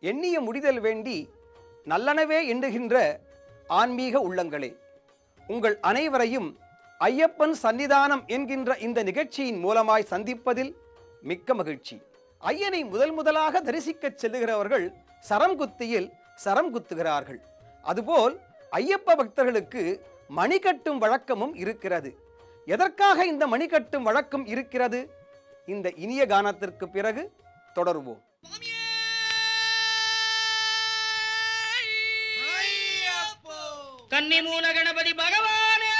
எண்ணிய முடிதல் வேண்டி நல்லனவே எண்ணுகின்ற ஆன்மீக உள்ளங்களே. உங்கள் அனைவரையும் ஐயப்பன் சன்னிதானம் என்கின்ற இந்த நிகழ்ச்சியின் மூலமாய் சந்திப்பதில் மிக்க மகிழ்ச்சி. ஐயனை முதல் முதலாக தரிசிக்கச் செல்லுகிறவர்கள் சரம் குத்தியில் சரம் குத்துகிறார்கள். அதுபோல் ஐயப்ப பக்தர்களுக்கு மணி கட்டும் வழக்கமும் இருக்கிறது. எதற்காக இந்த மணி கட்டும் வழக்கம் இருக்கிறது? இந்த இனிய கானத்திற்கு பிறகு தொடருவோம். கன்னி மூல கணபதி பகவானே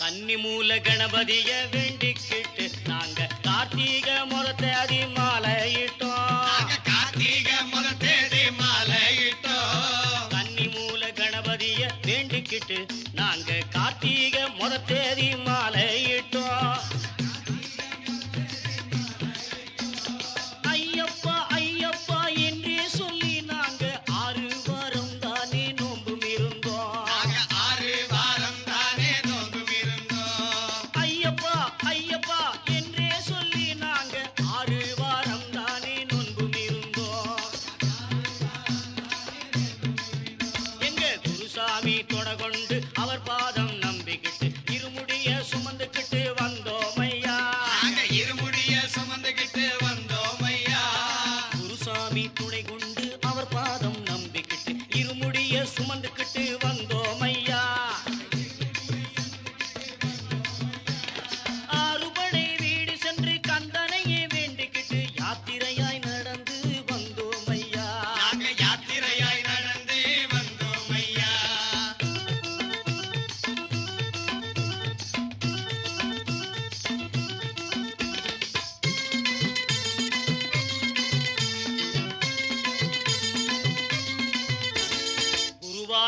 கன்னிமூல கணபதிய வேண்டிக்கிட்டு நாங்க கார்த்திக முறத்தை அதிமாலையிட்டோம். வேண்டிக்கிட்டு நாங்க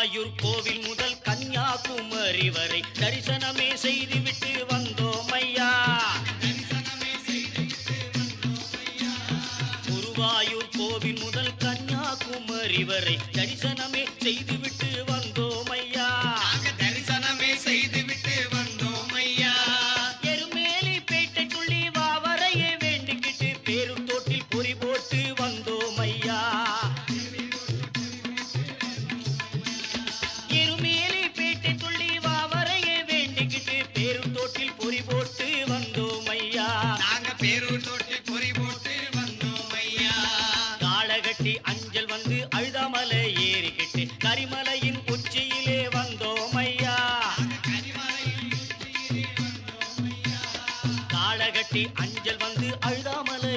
குருவாயூர் கோவில் முதல் கன்னியாகுமரி வரை தரிசனமே செய்துவிட்டு வந்தோம் ஐயா குருவாயூர் கோவில் முதல் கன்னியாகுமரி வரை கழுதமலை ஏறிக்கிட்டு கரிமலையின் உச்சியிலே வந்தோம் ஐயா காளகட்டி அஞ்சல் வந்து அழுதாமலை